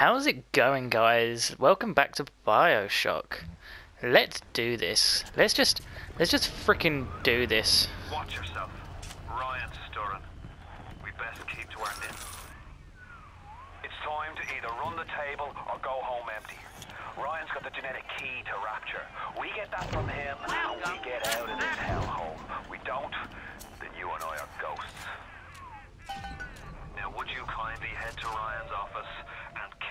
how's it going, guys? Welcome back to Bioshock. Let's do this. Let's just, let's just freaking do this. Watch yourself. Ryan's stirring. We best keep to our knit. It's time to either run the table or go home empty. Ryan's got the genetic key to Rapture. We get that from him, and we get out of this hellhole. We don't, then you and I are ghosts. Now, would you kindly head to Ryan's office and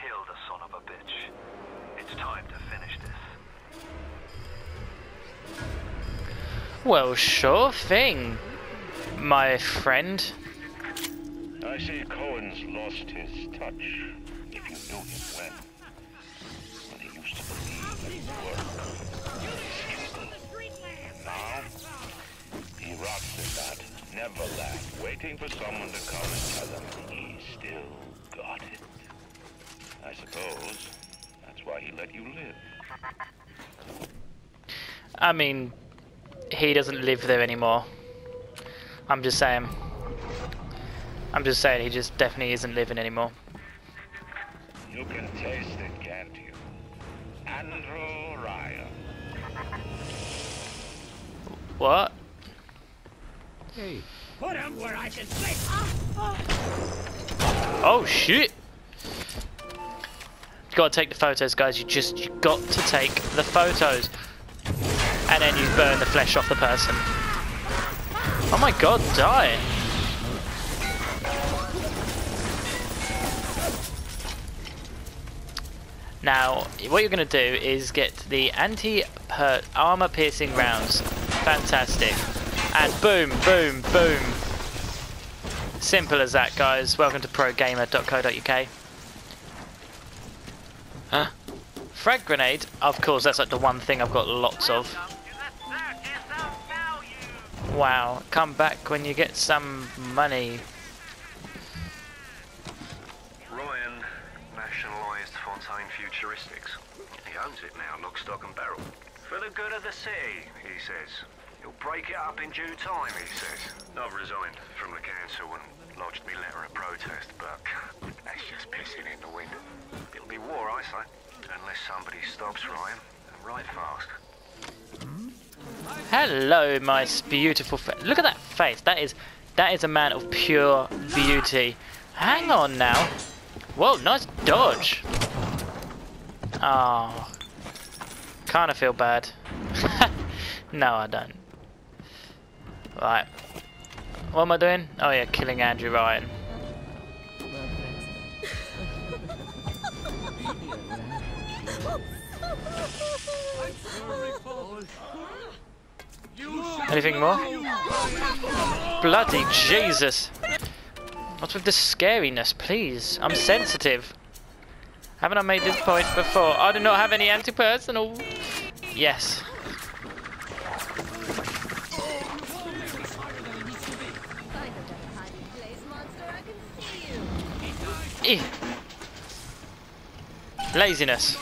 kill the son of a bitch? It's time to finish this. Well, sure thing, my friend. I see Cohen's lost his touch. If you knew him when. When he used to believe in work. And now, he rots in that Neverland, waiting for someone to come and tell him he still got it. I suppose that's why he let you live. I mean, he doesn't live there anymore. I'm just saying. I'm just saying he just definitely isn't living anymore. You can taste it, can't you? Andrew Ryan. What? Hey, put him where I can see. Oh shit! You gotta take the photos, guys. You just you got to take the photos, and then you burn the flesh off the person. Oh my god, die! Now, what you're gonna do is get the anti-armor piercing rounds. Fantastic. And boom, boom, boom. Simple as that, guys. Welcome to progamer.co.uk. Huh? Frag grenade? Of course, that's like the one thing I've got lots of. Wow, come back when you get some money. Ryan nationalised Fontaine Futuristics. He owns it now, lock, stock and barrel. For the good of the city, he says. He'll break it up in due time, he says. I've resigned from the council and lodged me letter of protest, but that's just pissing in the wind. It'll be war, I say, unless somebody stops Ryan, and right fast. Hello, my beautiful fa- Look at that face. That is that is a man of pure beauty. Hang on now. Whoa, nice dodge. Oh. Kinda feel bad. no, I don't. Right. What am I doing? Oh yeah, killing Andrew Ryan. Anything more? Bloody Jesus! What's with the scariness, please? I'm sensitive. Haven't I made this point before? I do not have any anti-personal. Yes. Eh. Laziness.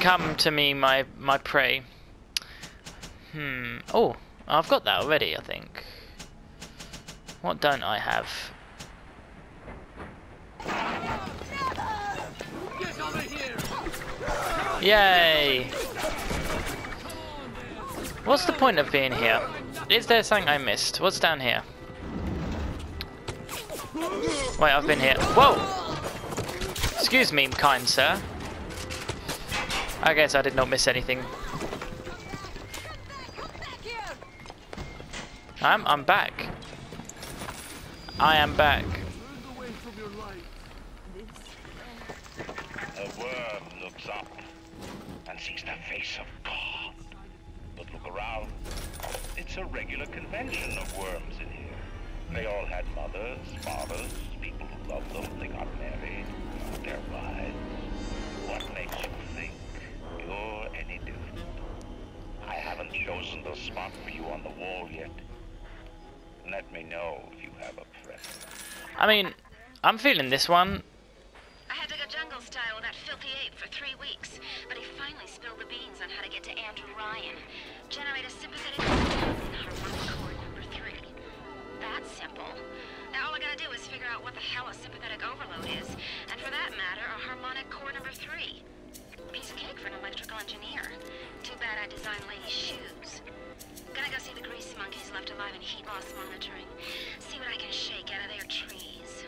Come to me, my my prey. Hmm. Oh, I've got that already. I think. What don't I have? Yay! What's the point of being here? Is there something I missed? What's down here? Wait, I've been here. Whoa! Excuse me, kind sir. I guess I did not miss anything. I'm I'm back. I am back. A worm looks up and sees the face of God. But look around. It's a regular convention of worms in here. They all had mothers, fathers, people who loved them. They got married, got their wives. What makes you think you're any different? I haven't chosen the spot for you on the wall yet. Let me know if you have a preference. I mean, I'm feeling this one. I had to go jungle style with that filthy ape for three weeks, but he finally spilled the beans on how to get to Andrew Ryan. Generate a sympathetic in. That's simple. Now all I gotta do is figure out what the hell a sympathetic overload is, and for that matter, a harmonic core number three. Piece of cake for an electrical engineer. Too bad I designed ladies' shoes. Gonna go see the grease monkeys left alive in heat loss monitoring. See what I can shake out of their trees.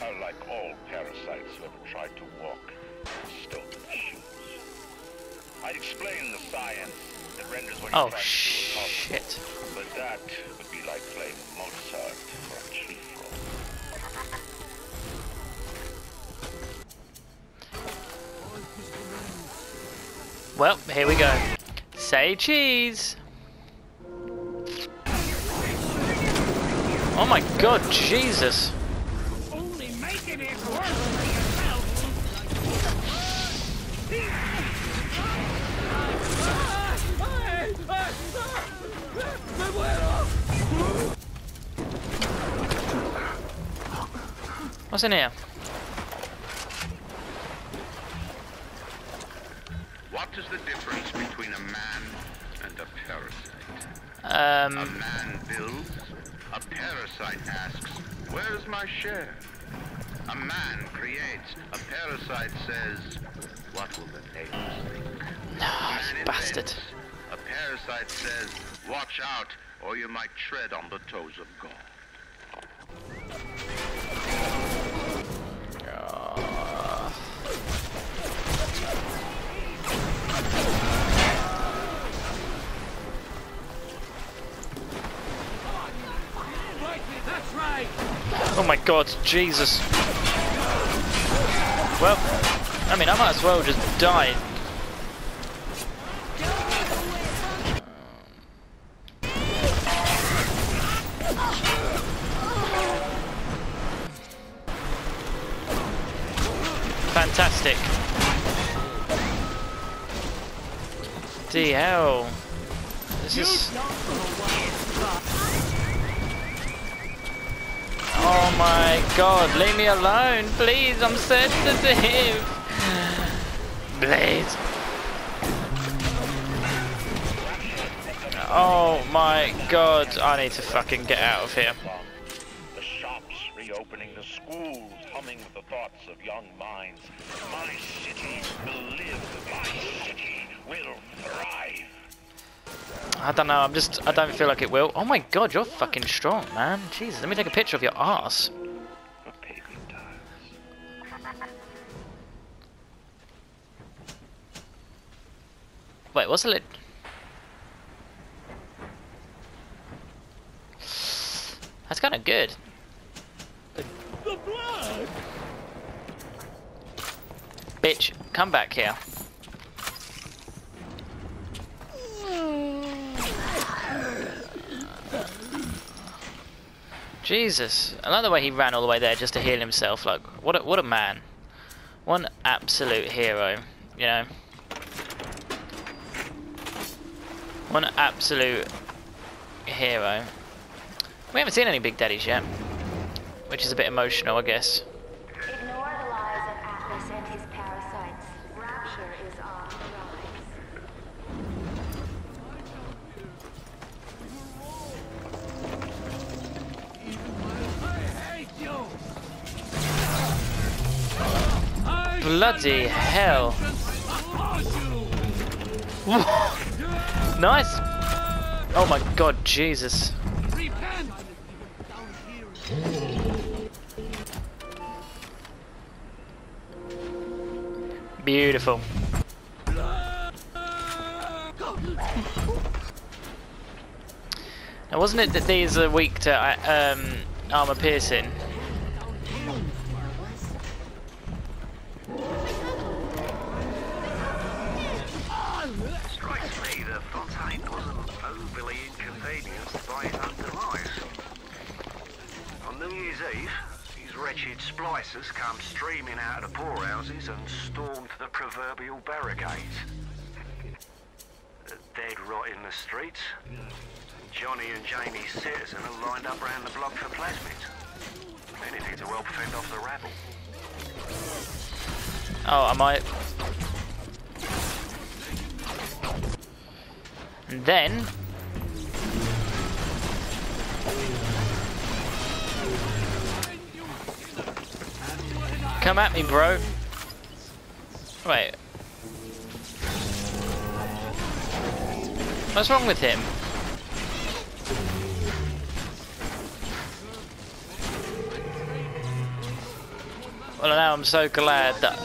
Unlike all parasites who ever tried to walk stone shoes. I explain the science that Oh you're to do impossible. shit. But that would be like playing Mozart for a chief role. Well, here we go. Say cheese. Oh my god, Jesus. What's in here? What is the difference between a man and a parasite? Um, A man builds, a parasite asks, where's my share? A man creates, a parasite says, what will the neighbors think? Man bastard. invents, A parasite says, watch out, or you might tread on the toes of God. My god, Jesus. Well, I mean, I might as well just die. Fantastic. Hell. This is. Oh my god, leave me alone, please, I'm sensitive. Please. Oh my god, I need to fucking get out of here. The shops reopening, the schools humming with the thoughts of young minds. My city will live. My city will thrive. I don't know, I'm just, I don't feel like it will. Oh my god, you're fucking strong, man. Jesus, let me take a picture of your ass. Wait, what's the lid? That's kind of good. The blood. Bitch, come back here. Jesus, the way he ran all the way there just to heal himself. Like, what a, what a man. One absolute hero, you know. One absolute hero. We haven't seen any Big Daddies yet, which is a bit emotional, I guess. Bloody hell. Nice! Oh my god, Jesus. Beautiful. Now, wasn't it that these are weak to uh, um, armor piercing? Fontaine wasn't overly inconvenienced by his own demise. On New Year's Eve, these wretched splicers come streaming out of the poorhouses and stormed the proverbial barricades. Dead rot in the streets. Johnny and Jamie Citizen are lined up round the block for plasmids. Anything to help fend off the rabble. Oh, I might. And then... Come at me, bro. Wait. What's wrong with him? Well, now I'm so glad that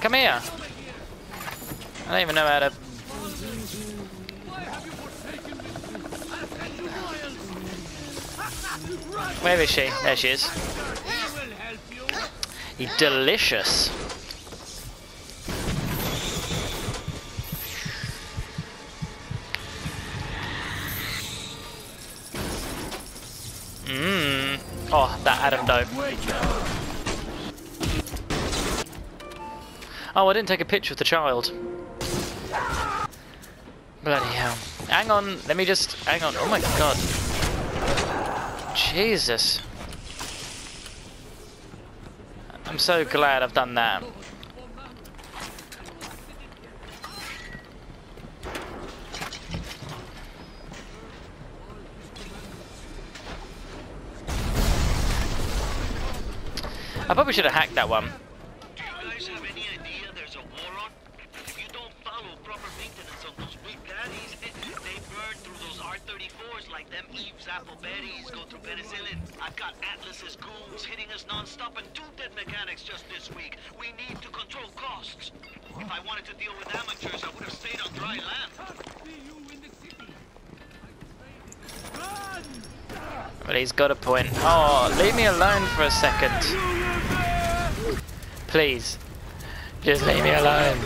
Come here! I don't even know how to... Where is she? There she is. Delicious. Mmm. Oh, that Adam dope. Oh, I didn't take a picture of the child. Bloody hell. Hang on, let me just... Hang on. Oh my god. Jesus. I'm so glad I've done that. I probably should have hacked that one. R-34s like them Eve's apple berries go through penicillin. I've got Atlas's goons hitting us non-stop and two dead mechanics just this week. We need to control costs. If I wanted to deal with amateurs, I would have stayed on dry land. But he's got a point. Oh, leave me alone for a second. Please. Just leave me alone.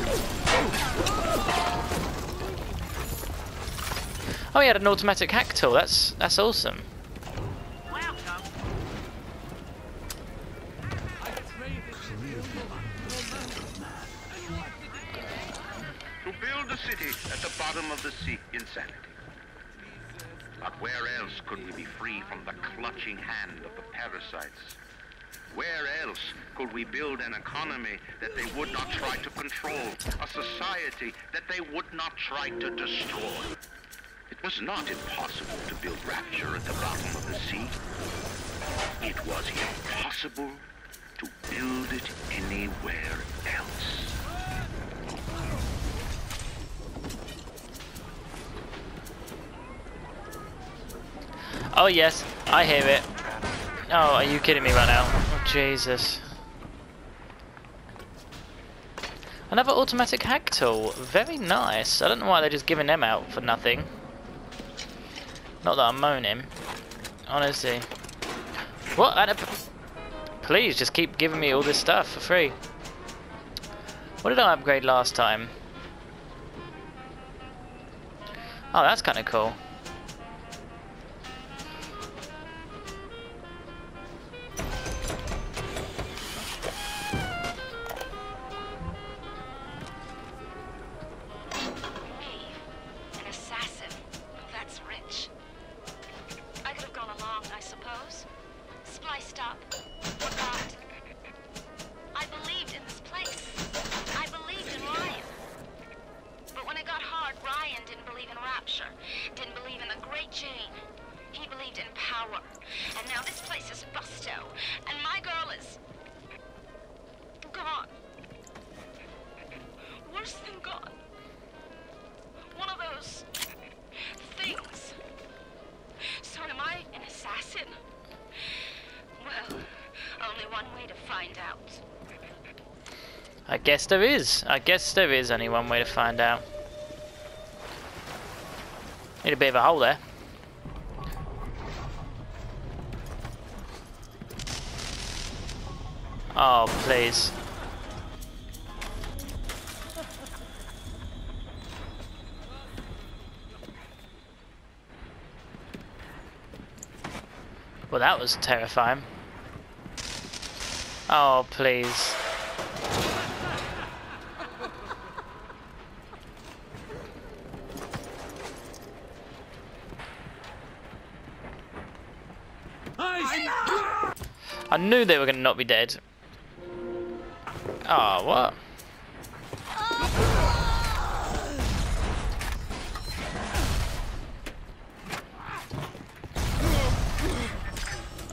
Oh, he had an automatic hack tool. That's that's awesome. To build a city at the bottom of the sea, insanity. But where else could we be free from the clutching hand of the parasites? Where else could we build an economy that they would not try to control? A society that they would not try to destroy? Was not impossible to build rapture at the bottom of the sea. It was impossible to build it anywhere else. Oh yes, I hear it. Oh, are you kidding me right now? Oh, Jesus. Another automatic hack tool. Very nice. I don't know why they're just giving them out for nothing. Not that I'm moaning. Honestly. What? I Please, just keep giving me all this stuff for free. What did I upgrade last time? Oh, that's kind of cool. Now this place is busto. And my girl is... gone. Worse than gone. One of those things. So am I an assassin? Well, only one way to find out. I guess there is. I guess there is only one way to find out. Need a bit of a hole there. Well, that was terrifying. Oh, please. I knew they were going to not be dead. Oh, what?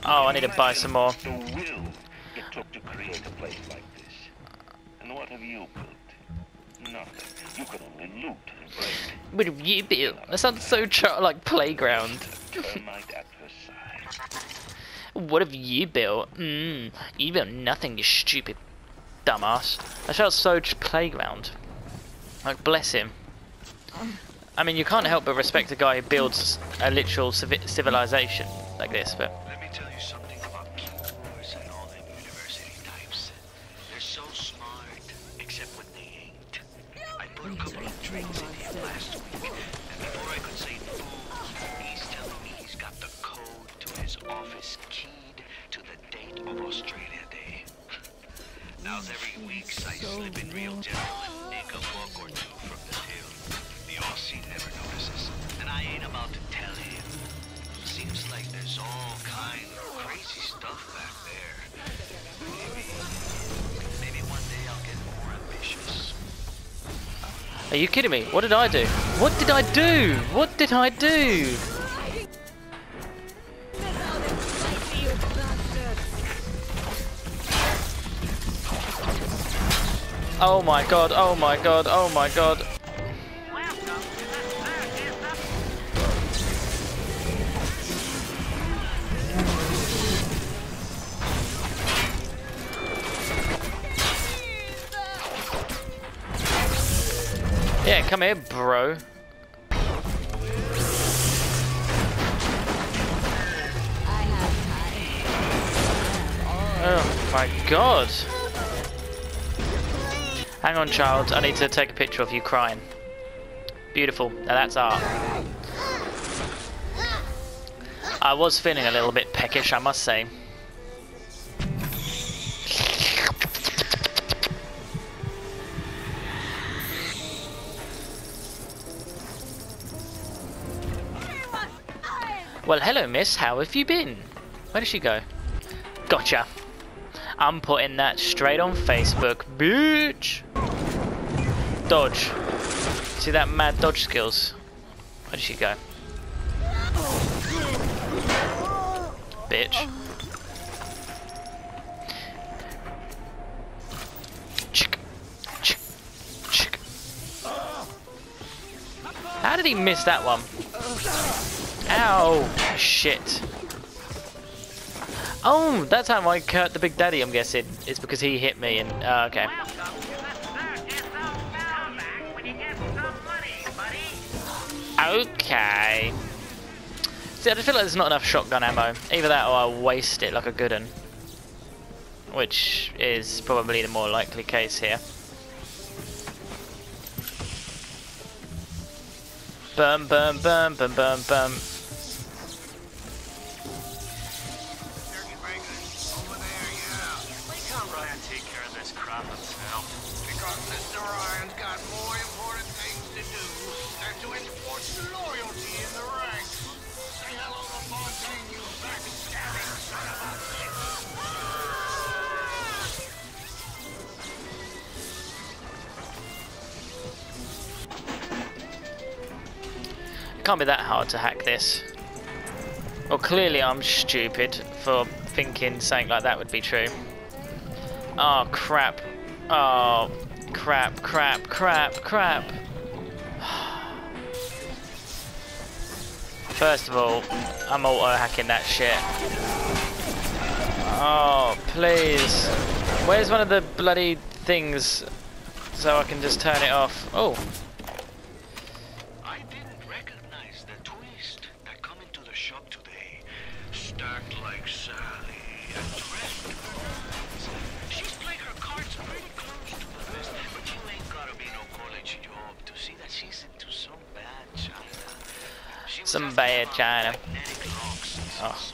Oh, I need to buy some more. The will it took to create a place like this. And what have you built? Nothing. You can only loot and break. What have you built? That sounds so like playground. Termite at her side. What have you built? Mmm, you built nothing, you stupid dumbass. I felt so ch- playground. Like, bless him. I mean, you can't help but respect a guy who builds a literal civi- civilization like this, but you kidding me? What did I do? What did I do? What did I do? Oh my god, oh my god, oh my god. Come here, bro. Oh my god. Hang on, child. I need to take a picture of you crying. Beautiful. Now that's art. I was feeling a little bit peckish, I must say. Well, hello, miss. How have you been? Where did she go? Gotcha. I'm putting that straight on Facebook, bitch. Dodge. See that mad dodge skills? Where did she go? Bitch. How did he miss that one? Ow! Shit. Oh, that time I hurt the Big Daddy, I'm guessing. It's because he hit me and... Uh, okay. Okay. See, I just feel like there's not enough shotgun ammo. Either that or I'll waste it like a good one. Which is probably the more likely case here. Bum bum bum bum bum bum. Can't be that hard to hack this. Well, clearly I'm stupid for thinking something like that would be true. Oh, crap. Oh, crap, crap, crap, crap. First of all, I'm auto-hacking that shit. Oh, please. Where's one of the bloody things so I can just turn it off? Oh, Some bad China. Oh.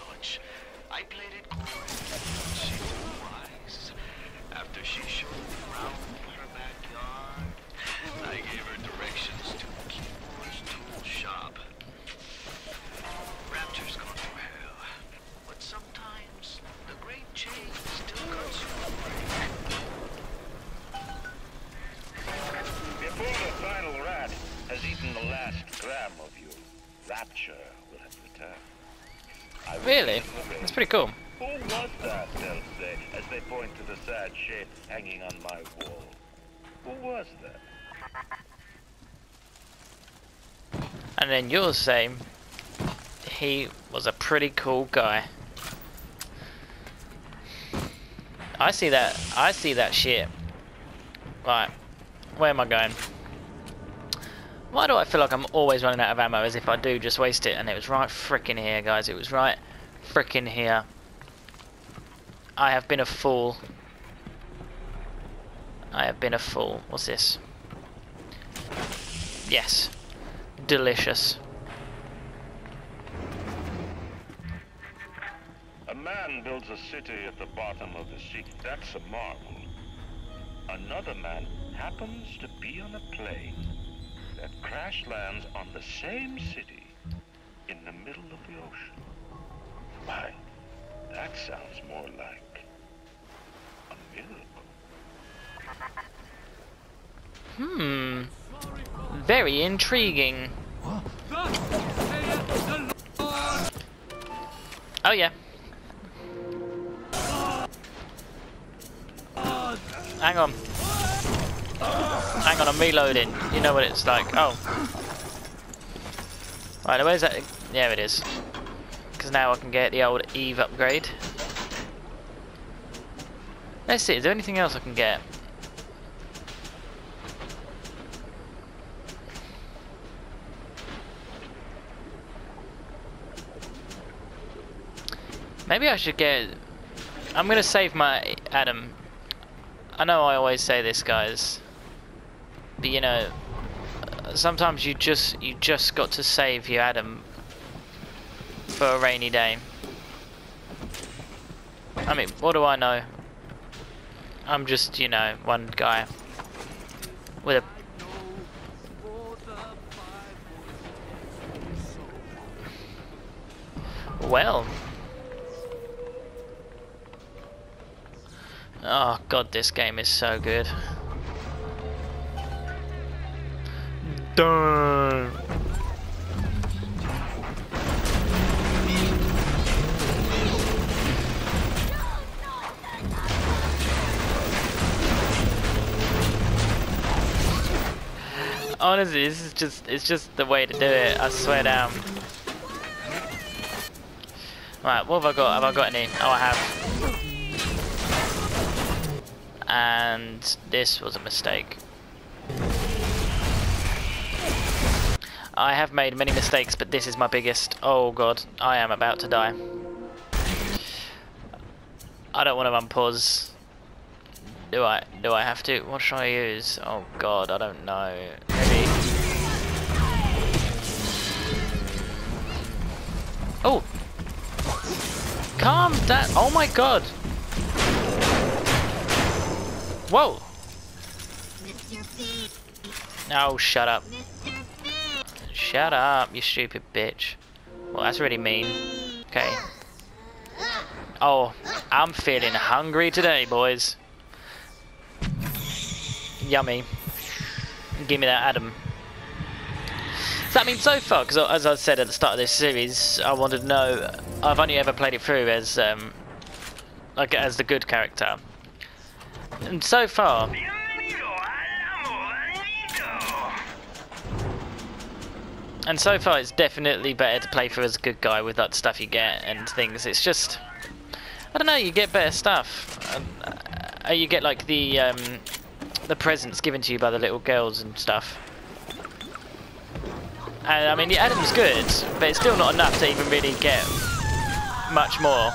Really? lead the way. That's pretty cool. Who was that, they'll say, as they point to the sad shape hanging on my wall? Who was that? And then you'll say he was a pretty cool guy. I see that. I see that shit. Right. Where am I going? Why do I feel like I'm always running out of ammo as if I do just waste it? And it was right frickin' here, guys. It was right frickin' here. I have been a fool. I have been a fool. What's this? Yes. Delicious. A man builds a city at the bottom of the sea. That's a marvel. Another man happens to be on a plane that crash lands on the same city in the middle of the ocean. Why, that sounds more like a miracle. Hmm. Very intriguing. Oh yeah. Hang on. Hang on, I'm reloading. You know what it's like. Oh. Right, where's that? There it is. Because now I can get the old Eve upgrade. Let's see, is there anything else I can get? Maybe I should get... I'm gonna save my Adam. I know I always say this, guys. But you know, sometimes you just you just got to save your Adam for a rainy day. I mean, what do I know? I'm just, you know, one guy with a well. Oh god, this game is so good. Dun. Honestly, this is just, it's just the way to do it, I swear down. Right, what have I got? Have I got any? Oh, I have. And this was a mistake. I have made many mistakes, but this is my biggest. Oh god, I am about to die. I don't want to unpause. Do I? Do I have to? What should I use? Oh god, I don't know. Calm down! Oh my god! Whoa! No, shut up. Shut up, you stupid bitch. Well, that's really mean. Okay. Oh, I'm feeling hungry today, boys. Yummy. Give me that Adam. I mean, so far, because as I said at the start of this series, I wanted to know, I've only ever played it through as, um, like, as the good character. And so far, and so far it's definitely better to play through as a good guy with that stuff you get and things. It's just, I don't know, you get better stuff. Uh, you get like the, um, the presents given to you by the little girls and stuff. And I mean, the Adam's good, but it's still not enough to even really get much more.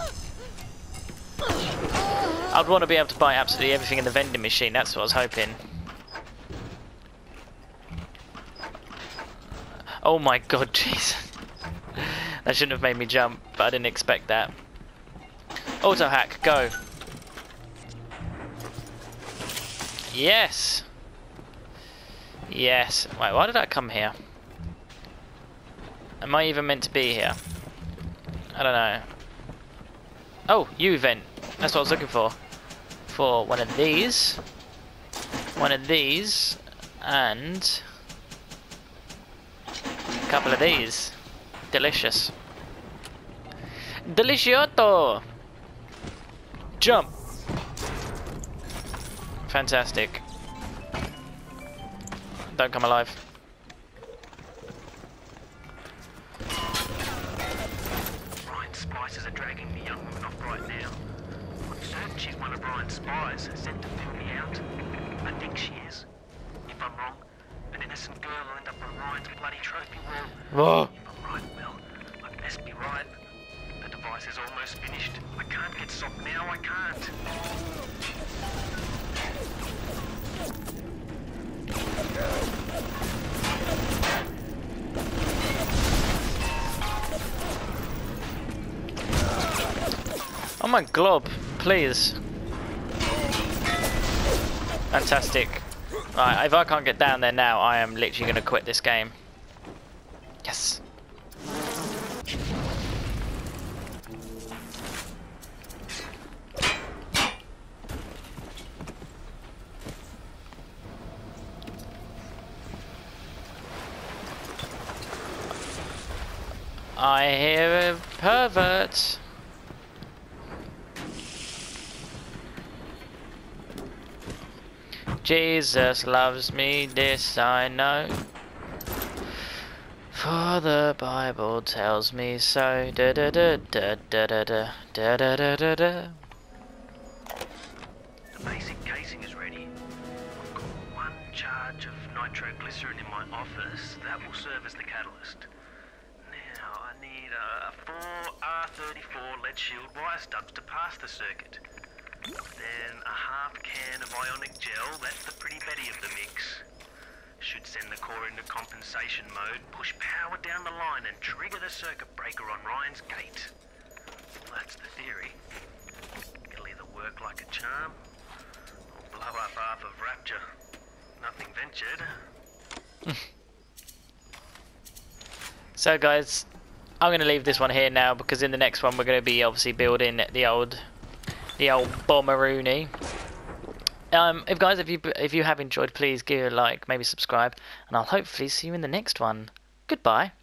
I'd want to be able to buy absolutely everything in the vending machine, that's what I was hoping. Oh my god, jeez. that shouldn't have made me jump, but I didn't expect that. Auto hack, go. Yes. Yes. Wait, why did I come here? Am I even meant to be here? I don't know. Oh, you vent. That's what I was looking for. For one of these. One of these. And... A couple of these. Delicious. Delicioto! Jump! Fantastic. Don't come alive. Of spies sent to fill me out. I think she is. If I'm wrong, an innocent girl will end up on Ryan's bloody trophy wall. Whoa! If I'm right, well, I best be right. The device is almost finished. I can't get soft now, I can't. Oh my glob, please. Fantastic. Right, if I can't get down there now, I am literally going to quit this game. Yes. I hear a pervert. Jesus loves me, this I know. For the Bible tells me so. Da da da da da da da da da da da da. The basic casing is ready. I've got one charge of nitroglycerin in my office. That will serve as the catalyst. Now, I need a, a 4R34 lead shield wire stubs to pass the circuit. Then a half can of ionic gel, that's the pretty Betty of the mix. Should send the core into compensation mode, push power down the line and trigger the circuit breaker on Ryan's gate. Well, that's the theory. It'll either work like a charm, or blow up half of Rapture. Nothing ventured. So guys, I'm going to leave this one here now because in the next one we're going to be obviously building the old, the old Bomberoony. Um, if guys, if you if you have enjoyed, please give a like, maybe subscribe, and I'll hopefully see you in the next one. Goodbye.